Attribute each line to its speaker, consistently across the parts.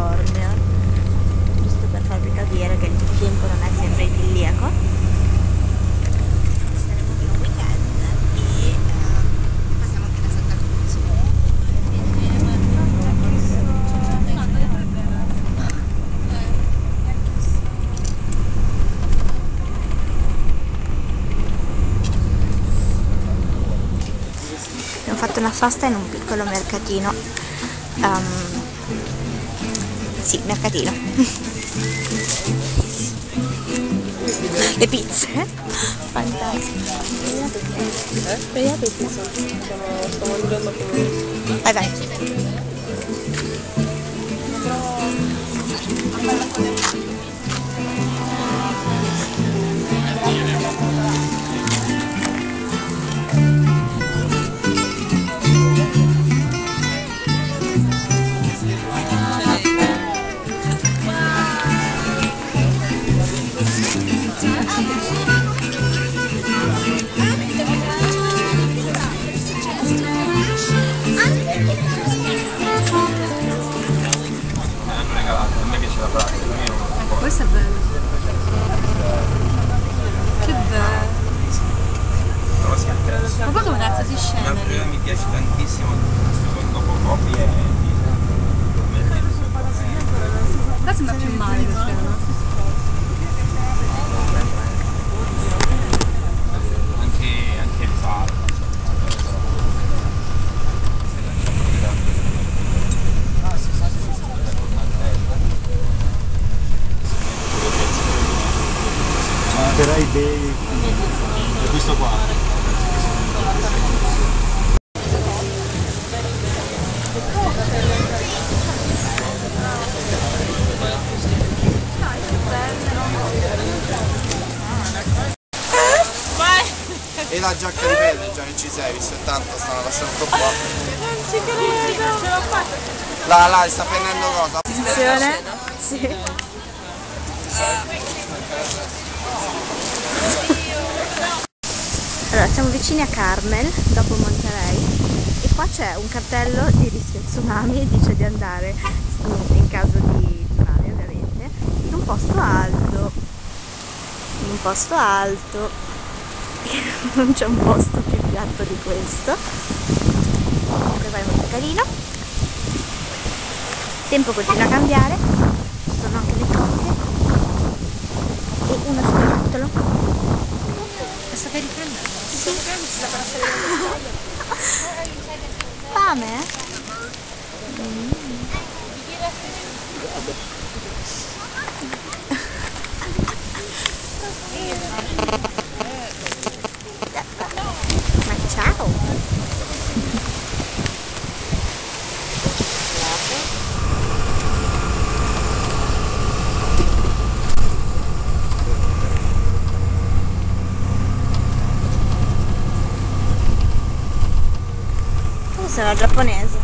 Speaker 1: California, giusto per farvi capire che il tempo non è sempre idilliaco. Saremo qui un weekend e eh, passiamo anche da Santa Cruz. Abbiamo fatto una sosta in un piccolo mercatino. Ehm, sì, mercatino. Le pizze. Fantastico.
Speaker 2: Vediamo pezzi sono, sto mangiando come...
Speaker 1: Vai vai.
Speaker 3: Anche, anche il faro.
Speaker 4: La giacca di pelle, già che ci sei, visto che tanto stanno lasciando qua.
Speaker 2: Non ci credo. Ce l'ho fatta.
Speaker 4: Là, là, sta prendendo cosa?
Speaker 1: Attenzione. Sì. Allora, siamo vicini a Carmel, dopo Monterey, e qua c'è un cartello di rischio tsunami dice di andare, in caso di tsunami ovviamente, in un posto alto. In un posto alto. Non c'è un posto più piatto di questo. Comunque va è molto carino. Il tempo continua a cambiare, ci sono anche le cocche e uno scoiattolo.
Speaker 2: Lo state riprendendo?
Speaker 1: Fame? Ma ciao! Una giapponese.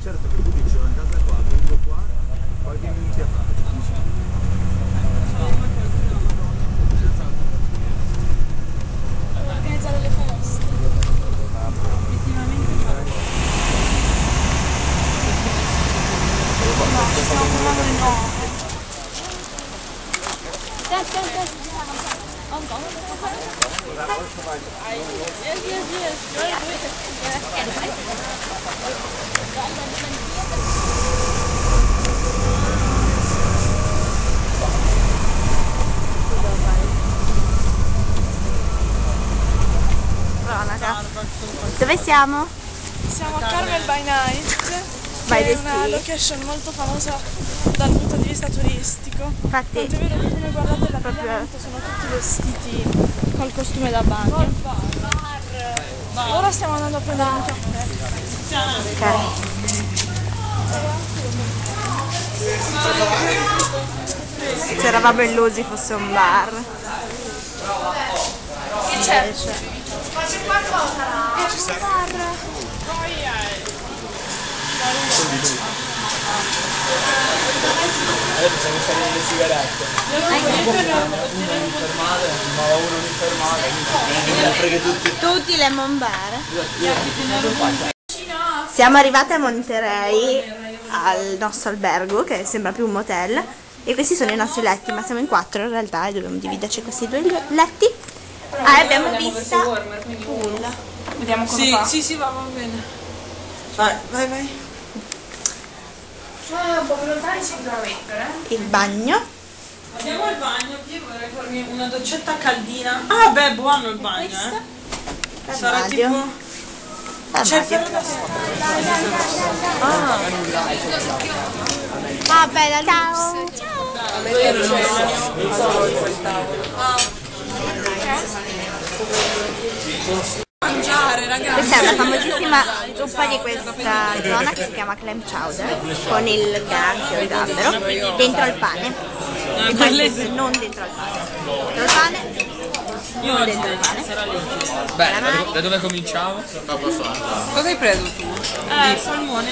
Speaker 5: Certo che tu dici una casa qua, vengo qua, qualche minuti a fare.
Speaker 2: Organizzare le feste. No, ci stiamo parlando di no.
Speaker 1: Cronaca. Dove siamo?
Speaker 6: Siamo a Carmel by Night, Che
Speaker 1: the
Speaker 6: è una location molto famosa dal punto di vista turistico.
Speaker 1: Infatti,
Speaker 6: Tanto è vero che come guardate l'abbigliamento sono tutti vestiti col costume da bagno. Ora stiamo andando a prendere un caffè.
Speaker 1: ok. Ci eravamo illusi fosse un bar.
Speaker 6: Che c'è?
Speaker 1: Invece-
Speaker 3: Adesso siamo stati nelle sigarette. Ma uno ne frega tutti.
Speaker 1: Tutti lemon bar. Siamo arrivate a Monterey al nostro albergo che sembra più un motel e questi sono i nostri letti ma siamo in quattro in realtà e dobbiamo dividerci questi due letti ah, abbiamo vista pool
Speaker 2: Vediamo cosa
Speaker 6: Sì,
Speaker 2: fa.
Speaker 6: sì, sì, va, va bene.
Speaker 4: Vai, vai, vai.
Speaker 2: Ah, un po' più lontani si potrà mettere.
Speaker 1: il bagno
Speaker 6: Andiamo al bagno, io vorrei farmi una doccetta caldina. Ah, beh, buono il bagno, eh. Sarà tipo... C'è il ferro da sopra.
Speaker 1: ah bella ciao ciao. Questa è una famosissima zuppa di questa zona che si chiama clam chowder con il granchio il gambero dentro il pane E questo non dentro al pane dentro il pane
Speaker 6: Io
Speaker 1: non
Speaker 6: oggi
Speaker 1: dentro il pane.
Speaker 3: Beh, da dove, da dove cominciamo?
Speaker 2: Cosa hai preso tu?
Speaker 6: Eh, salmone.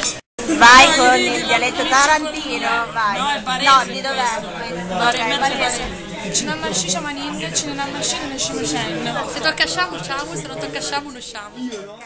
Speaker 1: vai con il dialetto tarantino vai
Speaker 6: No, è barese.
Speaker 1: no di dov'è?
Speaker 6: Barese,
Speaker 1: Ok,
Speaker 6: barese.
Speaker 1: barese.
Speaker 6: Cinema shisha manin, cinema shin, shin shin.
Speaker 7: Se tocca a Shamu, Shamu, se non tocca a Shamu, non Shamu.